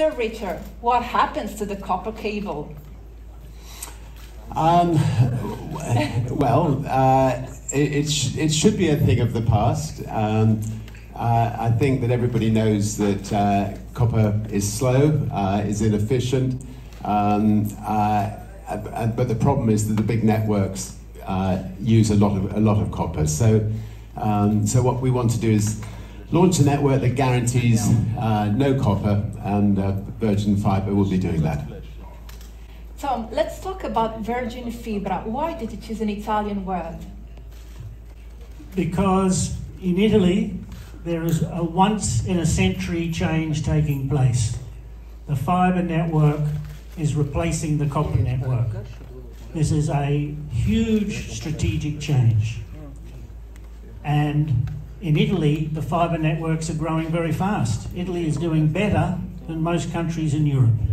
So, Richard, what happens to the copper cable? Um, well, uh, it, it, sh- it, should be a thing of the past. Um, uh, I think that everybody knows that uh, copper is slow, uh, is inefficient, um, uh, but the problem is that the big networks uh, use a lot of a lot of copper. So, um, so what we want to do is launch a network that guarantees uh, no copper, and uh, Virgin Fibra will be doing that. Tom, let's talk about Virgin Fibra. Why did you choose an Italian word? Because in Italy, there is a once in a century change taking place. The fibre network is replacing the copper network. This is a huge strategic change. And in Italy, the fibre networks are growing very fast. Italy is doing better than most countries in Europe.